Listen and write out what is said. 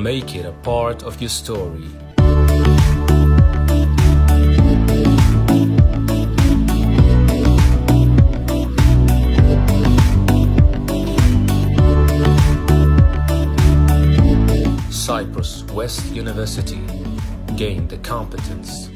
Make it a part of your story. Cyprus West University. gained the competence